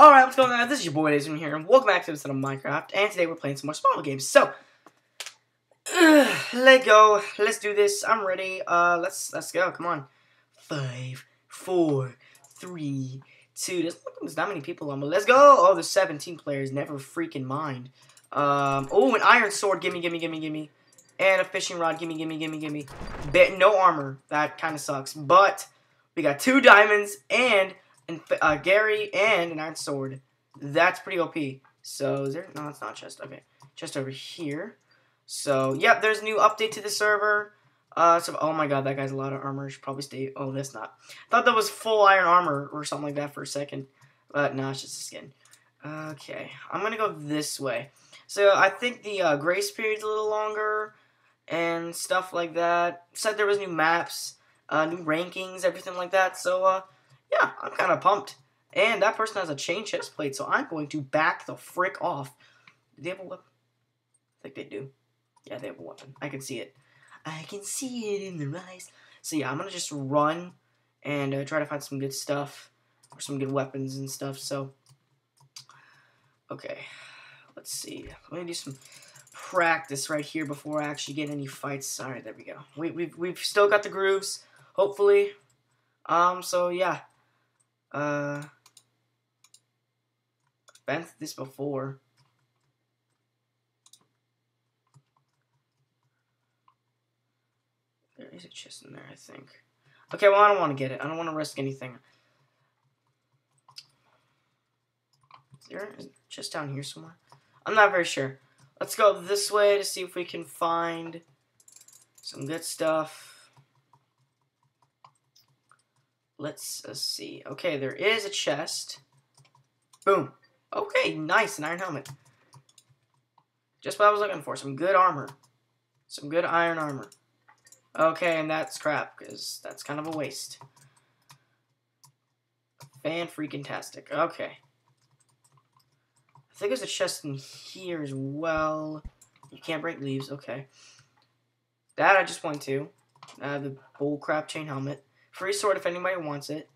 Alright, what's going on? This is your boy Jason here, and welcome back to episode of Minecraft, and today we're playing some more small games. So, uh, let go. Let's do this. I'm ready. Uh, let's let's go. Come on. Five, four, three, two. There's, there's not many people on, but let's go. Oh, there's 17 players. Never freaking mind. Um, oh, an iron sword. Gimme, gimme, gimme, gimme. And a fishing rod. Gimme, gimme, gimme, gimme. Bet no armor. That kind of sucks. But we got two diamonds and and uh, Gary and an iron sword. That's pretty OP. So there? No, it's not chest. Okay, chest over here. So yep, there's a new update to the server. Uh, so oh my god, that guy's a lot of armor. Should probably stay. Oh, that's not. Thought that was full iron armor or something like that for a second. But no, it's just a skin. Okay, I'm gonna go this way. So I think the uh, grace period's a little longer and stuff like that. Said there was new maps, uh, new rankings, everything like that. So uh, yeah, I'm kind of pumped. And that person has a chain chest plate, so I'm going to back the frick off. Do they have a weapon? I think they do. Yeah, they have a weapon. I can see it. I can see it in their eyes. So yeah, I'm going to just run and uh, try to find some good stuff. Or some good weapons and stuff, so... Okay, let's see. I'm going to do some practice right here before I actually get any fights. Alright, there we go. We, we've, we've still got the grooves, hopefully. Um, so yeah. Uh, through this before. There is a chest in there, I think. Okay, well, I don't want to get it. I don't want to risk anything. Is there a chest down here somewhere? I'm not very sure. Let's go this way to see if we can find some good stuff. Let's see. Okay, there is a chest. Boom. Okay, nice. An iron helmet. Just what I was looking for. Some good armor. Some good iron armor. Okay, and that's crap, because that's kind of a waste. Fan freaking tastic. Okay. I think there's a chest in here as well. You can't break leaves. Okay. That I just went to. Uh, the bullcrap chain helmet. Free sword if anybody wants it.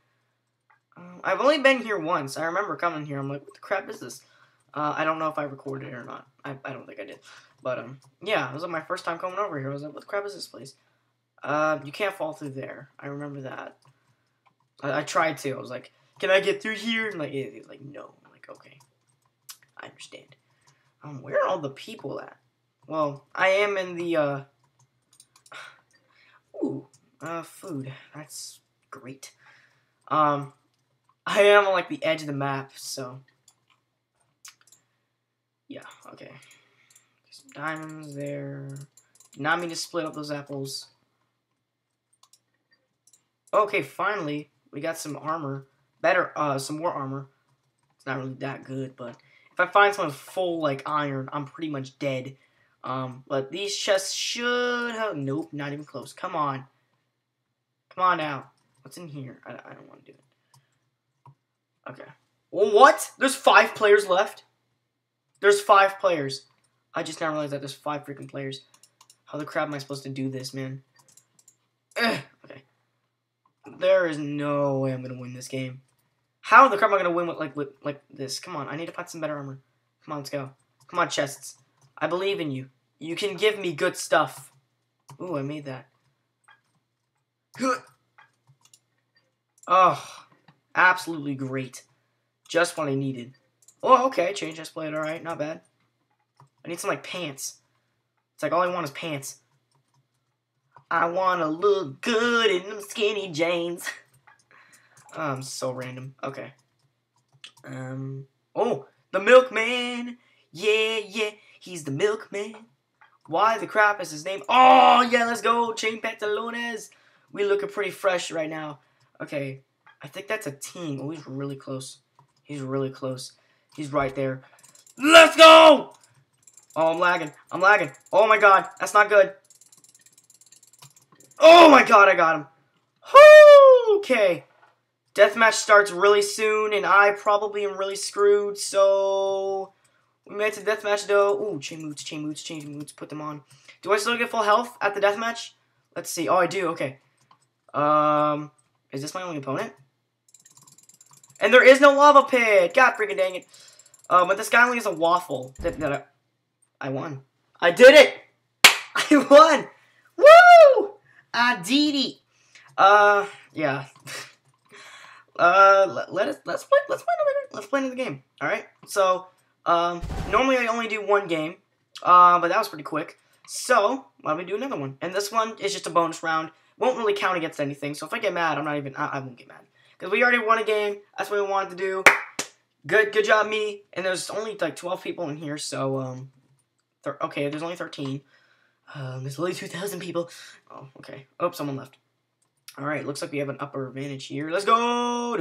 Um, I've only been here once. I remember coming here. I'm like, what the crap is this? Uh, I don't know if I recorded it or not. I, I don't think I did. But, um, yeah, it was like my first time coming over here. I was like, what the crap is this place? Uh, you can't fall through there. I remember that. I, I tried to. I was like, can I get through here? And like, he's like, no. I'm like, okay. I understand. Um, where are all the people at? Well, I am in the, uh... Ooh, uh, food. That's great. Um, I am on, like, the edge of the map, so... Yeah, okay. Some diamonds there. Not mean to split up those apples. Okay, finally, we got some armor. Better, uh, some more armor. It's not really that good, but... If I find someone full, like, iron, I'm pretty much dead. Um, but these chests should. Nope, not even close. Come on. Come on now. What's in here? I, I don't want to do it. Okay. Well, what? There's five players left? There's five players. I just now realized that there's five freaking players. How the crap am I supposed to do this, man? Ugh. Okay. There is no way I'm going to win this game. How the crap am I going to win with, like, with, like this? Come on, I need to find some better armor. Come on, let's go. Come on, chests. I believe in you. You can give me good stuff. Ooh, I made that. Oh, absolutely great. Just what I needed. Oh, okay, chain chest plate, alright, not bad. I need some, like, pants. It's like, all I want is pants. I want to look good in them skinny jeans. um, so random. Okay. Um, oh, the milkman. Yeah, yeah, he's the milkman. Why the crap is his name? Oh, yeah, let's go. Chain pantalones. We looking pretty fresh right now. Okay, I think that's a team. Oh, he's really close. He's really close. He's right there. Let's go! Oh, I'm lagging. I'm lagging. Oh my god, that's not good. Oh my god, I got him. Okay. Deathmatch starts really soon, and I probably am really screwed, so... We made it to deathmatch, though. Ooh, chain moots, chain moots, chain moots. Put them on. Do I still get full health at the deathmatch? Let's see. Oh, I do. Okay. Um, is this my only opponent? And there is no lava pit. God freaking dang it. Uh, but this guy only has a waffle. That, that I, I won. I did it. I won. Woo! I did it. Uh, yeah. uh, let, let us let's play let's play another let's play another game. All right. So, um, normally I only do one game. Uh, but that was pretty quick. So, why don't we do another one? And this one is just a bonus round. Won't really count against anything. So if I get mad, I'm not even I, I won't get mad because we already won a game. That's what we wanted to do. Good, good job, me. And there's only like 12 people in here, so um, okay, there's only 13. Um, there's only 2,000 people. Oh, okay. Oh, someone left. All right, looks like we have an upper advantage here. Let's go.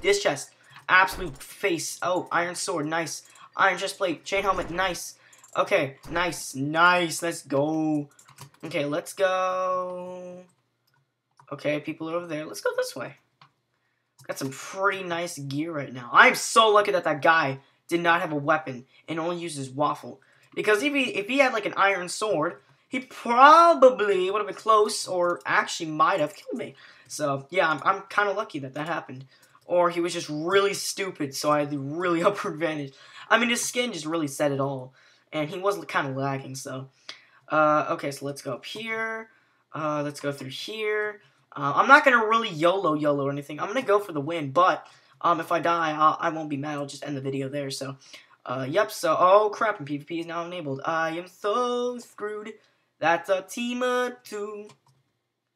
This chest, absolute face. Oh, iron sword, nice. Iron chest plate, chain helmet, nice. Okay, nice, nice. Let's go. Okay, let's go. Okay, people are over there. Let's go this way. Got some pretty nice gear right now. I'm so lucky that that guy did not have a weapon and only uses waffle. Because if he if he had like an iron sword, he probably would have been close or actually might have killed me. So yeah, I'm, I'm kind of lucky that that happened. Or he was just really stupid, so I had the really upper advantage. I mean, his skin just really said it all. And he was kind of lagging, so. Uh, okay, so let's go up here. Uh, let's go through here. Uh, I'm not going to really YOLO YOLO or anything. I'm going to go for the win, but um, if I die, I'll, I will not be mad. I'll just end the video there. So, uh, yep. So, oh crap, and PvP is now enabled. I am so screwed. That's a team of two.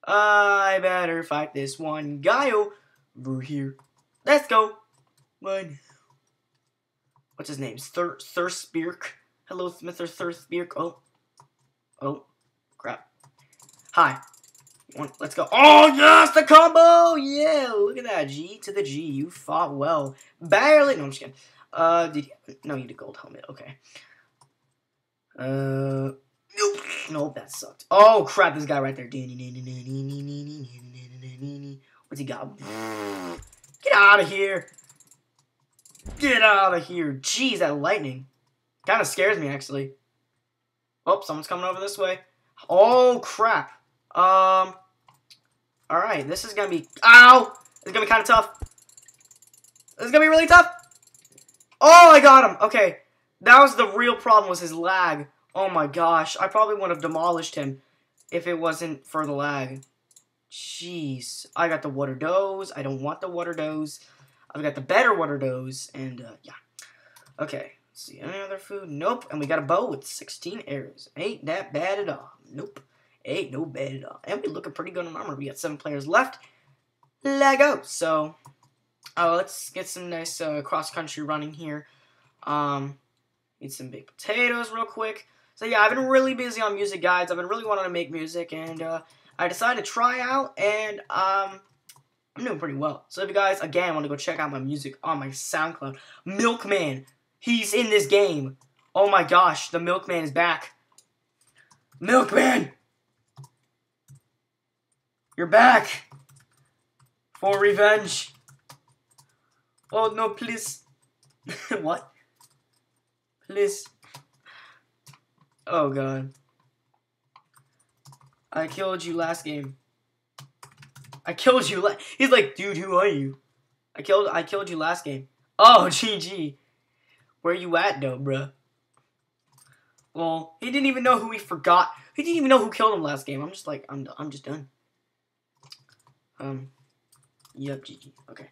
I better fight this one guy over here. Let's go. One. What's his name? Thir Thurstbirk. Hello, Mr. Thurstbirk. Oh. Oh. Crap. Hi. Let's go. Oh, yes, the combo! Yeah, look at that. G to the G. You fought well. Barely. No, I'm just kidding. Uh, did you? No, you did gold helmet. Okay. Uh, nope. Nope, that sucked. Oh, crap, this guy right there. What's he got? Get out of here. Get out of here. Jeez, that lightning. Kind of scares me, actually. Oh, someone's coming over this way. Oh, crap. Um, alright, this is gonna be... Ow! It's gonna be kind of tough. This is gonna be really tough. Oh, I got him. Okay, that was the real problem, was his lag. Oh my gosh, I probably would have demolished him if it wasn't for the lag. Jeez, I got the water does. I don't want the water does. I've got the better water does, and uh, yeah. Okay, see any other food? Nope. And we got a bow with 16 arrows. Ain't that bad at all. Nope. Ain't no bad at all. And we looking pretty good on armor. We got seven players left. Let go. So, uh, let's get some nice uh, cross-country running here. Um, eat some baked potatoes real quick. So yeah, I've been really busy on music guides. I've been really wanting to make music, and uh, I decided to try out, and um, I'm doing pretty well. So if you guys, again, want to go check out my music on my SoundCloud, Milkman, he's in this game. Oh my gosh, the Milkman is back. Milkman! You're back! For revenge. Oh no, please. what? Please. Oh god. I killed you last game. I killed you. He's like, dude, who are you? I killed. I killed you last game. Oh, GG. Where you at, though, bruh? Well, he didn't even know who he forgot. He didn't even know who killed him last game. I'm just like, I'm, I'm just done. Um, yep, GG. Okay.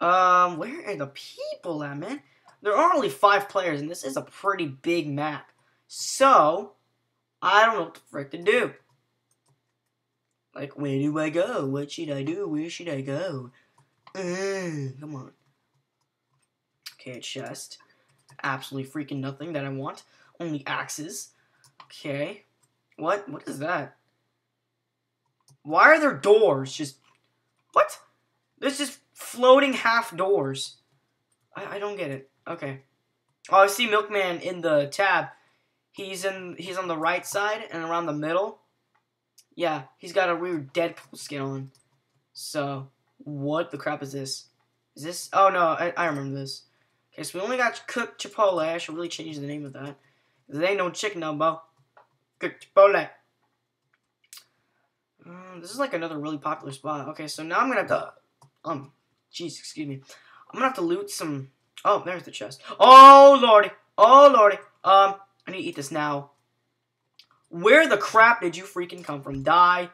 Um, where are the people at, man? There are only five players, and this is a pretty big map. So, I don't know what the frick to do. Like, where do I go? What should I do? Where should I go? Uh, come on. Okay, chest. Absolutely freaking nothing that I want. Only axes. Okay. What? What is that? Why are there doors? Just what? There's just floating half doors. I, I don't get it. Okay. Oh, I see Milkman in the tab. He's in. He's on the right side and around the middle. Yeah, he's got a weird Deadpool skin on. So, what the crap is this? Is this? Oh no, I, I remember this. Okay, so we only got cooked Chipotle. I should really change the name of that. There ain't no chicken no. Cooked Chipotle. Um, this is like another really popular spot. Okay, so now I'm gonna have to, um, jeez, excuse me. I'm gonna have to loot some. Oh, there's the chest. Oh lordy, oh lordy. Um, I need to eat this now. Where the crap did you freaking come from? Die,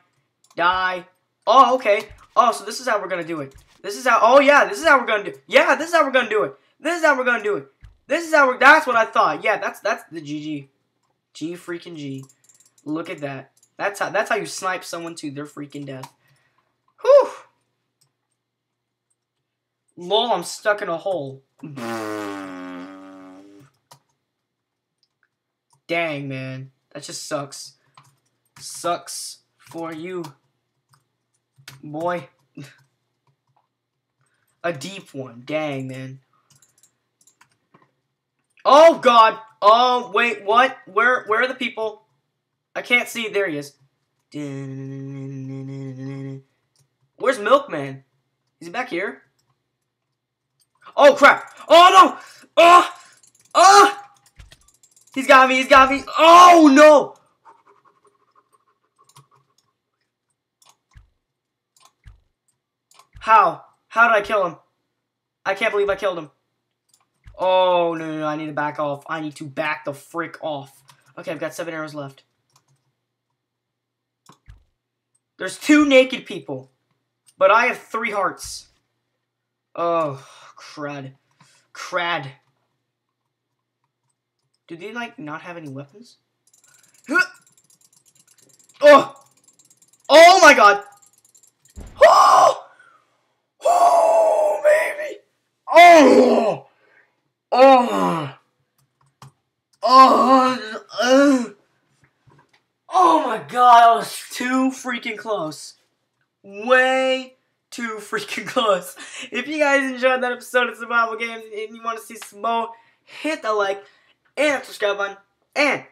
die. Oh, okay. Oh, so this is how we're gonna do it. This is how. Oh yeah, this is how we're gonna do. Yeah, this is how we're gonna do it. This is how we're gonna do it. This is how we're. That's what I thought. Yeah, that's that's the GG. G freaking G. Look at that. That's how that's how you snipe someone to their freaking death. Whew. Lol, I'm stuck in a hole. Dang, man. That just sucks. Sucks for you. Boy. a deep one. Dang, man. Oh, God. Oh, wait, what? Where, where are the people? I can't see. There he is. Where's Milkman? Is he back here? Oh, crap. Oh, no. Oh, oh. He's got me. He's got me. Oh, no. How? How did I kill him? I can't believe I killed him. Oh, no, no, no. I need to back off. I need to back the frick off. Okay, I've got seven arrows left. There's two naked people. But I have three hearts. Oh, crud. Crad. Do they, like, not have any weapons? Oh! Oh, my God! Oh! Oh, baby! Oh! Oh! Oh! Uh. Oh my god, that was too freaking close. Way too freaking close. If you guys enjoyed that episode of Survival Games and you want to see some more, hit the like and subscribe button. And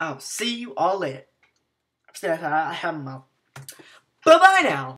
I'll see you all later. I have my mouth. Bye bye now.